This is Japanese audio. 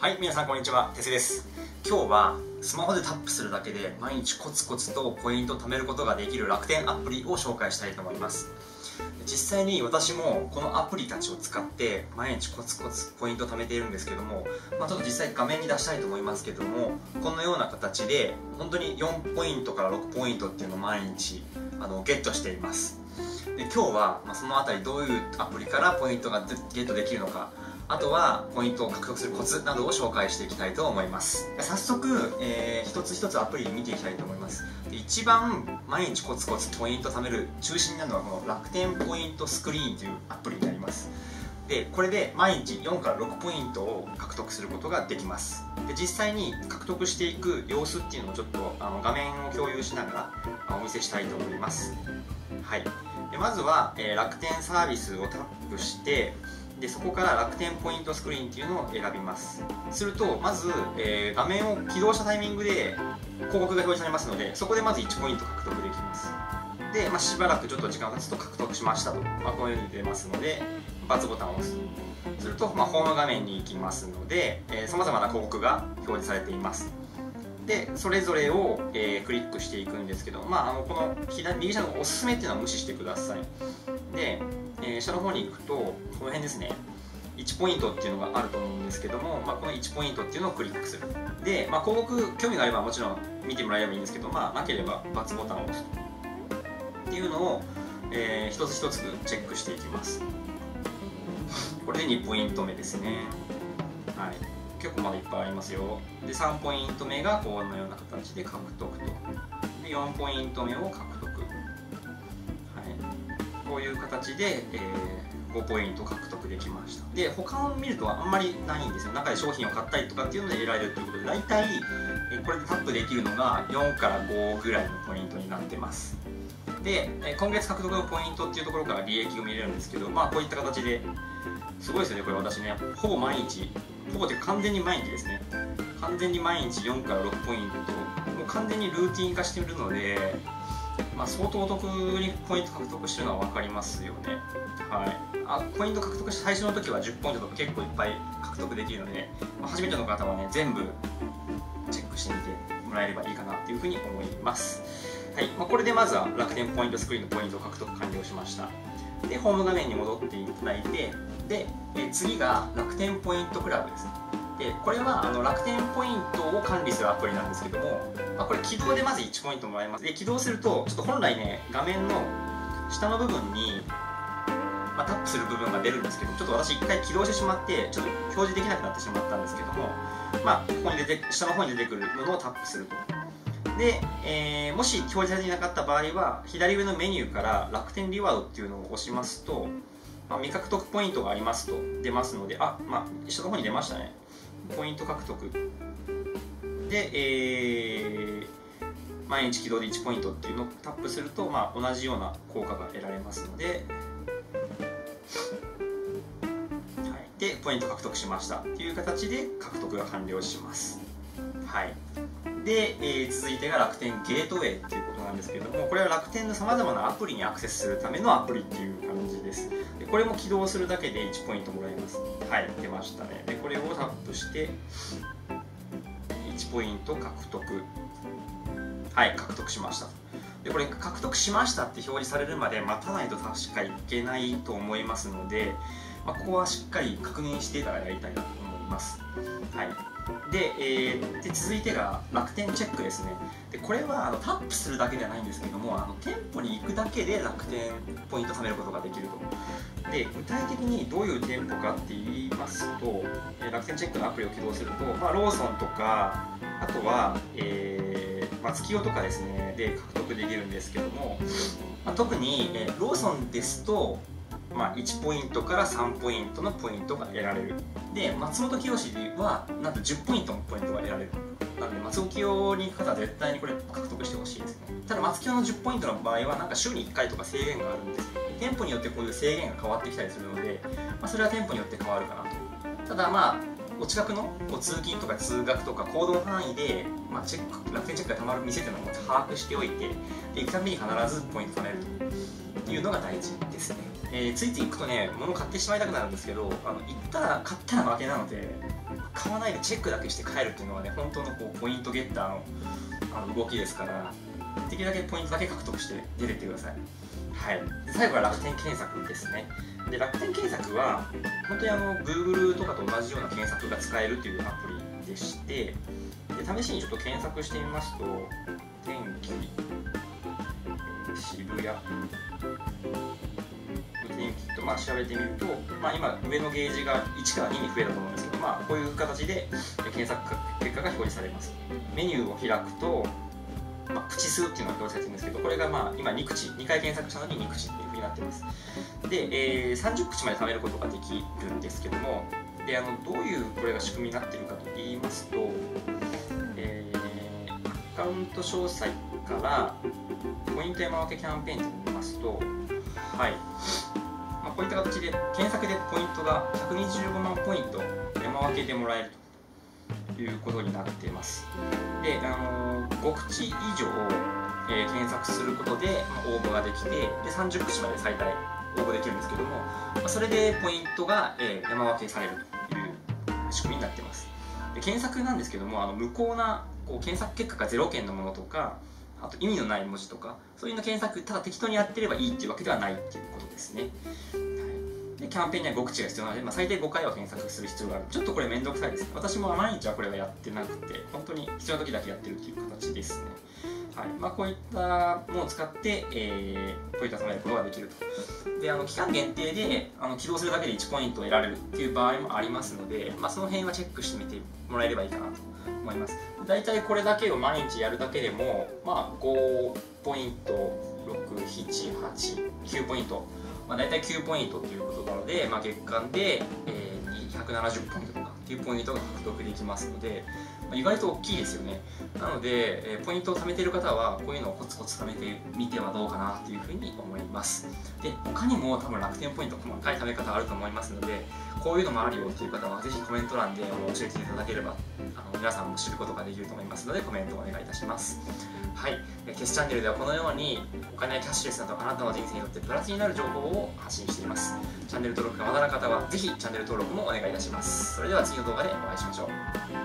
はい皆さんこんにちは。てすです。今日はスマホでタップするだけで毎日コツコツとポイントを貯めることができる楽天アプリを紹介したいと思います。実際に私もこのアプリたちを使って毎日コツコツポイントを貯めているんですけども、まあ、ちょっと実際画面に出したいと思いますけどもこのような形で本当に4ポイントから6ポイントっていうのを毎日あのゲットしています。で今日は、まあ、その辺りどういうアプリからポイントがゲットできるのかあとはポイントを獲得するコツなどを紹介していきたいと思います。早速、えー、一つ一つアプリ見ていきたいと思います。一番毎日コツコツポイント貯める中心なのはこの楽天ポイントスクリーンというアプリになります。でこれで毎日4から6ポイントを獲得することができます。で実際に獲得していく様子っていうのをちょっとあの画面を共有しながらお見せしたいと思います。はい。でまずは、えー、楽天サービスをタップしてでそこから楽天ポイントスクリーンっていうのを選びます。するとまず、えー、画面を起動したタイミングで広告が表示されますのでそこでまず1ポイント獲得できます。で、まあ、しばらくちょっと時間が経つと獲得しましたと、まあ、このように出ますので×ボタンを押す。すると、まあ、ホーム画面に行きますのでさまざまな広告が表示されています。でそれぞれを、えー、クリックしていくんですけど、まあ、あのこの左右下のおすすめっていうのは無視してください。でえー、下の方に行くとこの辺ですね。1ポイントっていうのがあると思うんですけども、まあ、この1ポイントっていうのをクリックする。で、まあ、広告興味があればもちろん見てもらえればいいんですけど、まあ、なければ×ボタンを押す。っていうのを、えー、一つ一つチェックしていきます。これで2ポイント目ですね。はい。結構まだいっぱいありますよ。で3ポイント目がこのような形で獲得と。で4ポイント目を獲得。はい。こういう形で、えー、5ポイント獲得できました。で他を見るとあんまりないんですよ。中で商品を買ったりとかっていうので得られるということで。大体、えこれでタップできるのが4から5ぐらいのポイントになってます。で今月獲得のポイントっていうところから利益を見れるんですけどまあこういった形ですごいですよねこれ私ね。ほぼ毎日ほぼて完全に毎日ですね完全に毎日4から6ポイントもう完全にルーティン化してるのでまあ、相当お得にポイント獲得してるのは分かりますよね。はい、あポイント獲得して最初の時は10ポイントとか結構いっぱい獲得できるので、まあ、初めての方はね全部チェックしてみてもらえればいいかなというふうに思います。はいまあ、これでまずは楽天ポイントスクリーンのポイントを獲得完了しました。で、ホーム画面に戻っていただいて、で、え次が楽天ポイントクラブです。でこれはあの楽天ポイントを管理するアプリなんですけども、まあ、これ起動でまず1ポイントもらえますで起動するとちょっと本来ね画面の下の部分に、まあ、タップする部分が出るんですけどちょっと私1回起動してしまってちょっと表示できなくなってしまったんですけどもまあここに出て下の方に出てくるものをタップするとで、えー、もし表示されていなかった場合は左上のメニューから楽天リワードっていうのを押しますと、まあ、未獲得ポイントがありますと出ますのであまあ下の方に出ましたね。ポイント獲得。で、えー、毎日起動で1ポイントっていうのをタップすると、まあ、同じような効果が得られますので、はい、でポイント獲得しましたっていう形で獲得が完了します。はい。で、えー、続いてが楽天ゲートウェイっていうことなんですけれどもこれは楽天のさまざまなアプリにアクセスするためのアプリっていう感じです。でこれも起動するだけで1ポイントもらえます。はい出ましたね。でこれをタップして1ポイント獲得。はい獲得しました。でこれ獲得しましたって表示されるまで待たないと確かいけないと思いますので、まあ、ここはしっかり確認してからやりたいなと思います。はい。で,、えー、で続いてが楽天チェックですね。でこれはあのタップするだけではないんですけどもあの店舗に行くだけで楽天ポイント貯めることができると。で具体的にどういう店舗かって言いますと、え楽天チェックのアプリを起動すると、まあ、ローソンとかあとは、えー、松清とかですね。で獲得できるんですけども、まあ、特に、えローソンですとまあ、1ポイントから3ポイントのポイントが得られる。で松本清はなんと10ポイントのポイントが得られる。なので松本清に行く方は絶対にこれ獲得してほしいですね。ただ松清の10ポイントの場合はなんか週に1回とか制限があるんです。店舗によってこういう制限が変わってきたりするので、まあ、それは店舗によって変わるかなと。ただまあお近くのこう通勤とか通学とか行動範囲で、まあ、チェック楽天チェックがたまる店というのを把握しておいてで行くたびに必ずポイント貯めるというのが大事ですね。えー、ついつい行くとね物買ってしまいたくなるんですけどあの行ったら買ったら負けなので買わないでチェックだけして帰るっていうのはね本当のこうポイントゲッターのあの動きですからできるだけポイントだけ獲得して出てってください。はい。最後は楽天検索ですね。で楽天検索は本当にあの Google とかと同じような検索が使えるというアプリでしてで試しにちょっと検索してみますと天気渋谷。まあ調べてみると、まあ、今上のゲージが1から2に増えたと思うんですけど、まあ、こういう形で検索結果が表示されます。メニューを開くと、まあ、口数っていうのが表示されてるんですけどこれがまあ今2口2回検索したのに2口っていうふうになってます。で、えー、30口まで貯めることができるんですけどもであのどういうこれが仕組みになってるかと言いますと、えー、アカウント詳細からポイント山分けキャンペーンと見ますとはい。まあ、こういった形で検索でポイントが125万ポイント山分けてもらえるということになっています。で、あのー、5口以上、えー、検索することで、まあ、応募ができてで30口まで最大応募できるんですけども、まあ、それでポイントが、えー、山分けされるという仕組みになっています。で検索なんですけどもあの無効なこう検索結果が0件のものとかあと意味のない文字とかそういうの検索ただ適当にやってればいいっていうわけではないっていうことですね、はい、でキャンペーンには5口が必要なので、まあ、最低5回は検索する必要がある。ちょっとこれ面倒くさいです私も毎日はこれはやってなくて本当に必要な時だけやってるっていう形ですね。はい。まあ、こういったものを使って、えー、ポイントを貯めることができると。であの期間限定であの起動するだけで1ポイントを得られるっていう場合もありますので、まあ、その辺はチェックしてみてもらえればいいかなと思います。大体これだけを毎日やるだけでも、まあ、5ポイント678,9ポイント、まあ、大体9ポイントということなので、まあ、月間で、えー、170ポイントとかっていうポイントが獲得できますので、意外と大きいですよね。なので、え、ポイントを貯めている方はこういうのをコツコツ貯めてみてはどうかなというふうに思います。で他にも多分楽天ポイント細かい貯め方あると思いますのでこういうのもあるよという方はぜひコメント欄で教えていただければあの皆さんも知ることができると思いますのでコメントをお願いいたします。はい、ケスチャンネルではこのようにお金やキャッシュレスなどあなたの人生にとってプラスになる情報を発信しています。チャンネル登録がまだの方はぜひチャンネル登録もお願いいたします。それでは次の動画でお会いしましょう。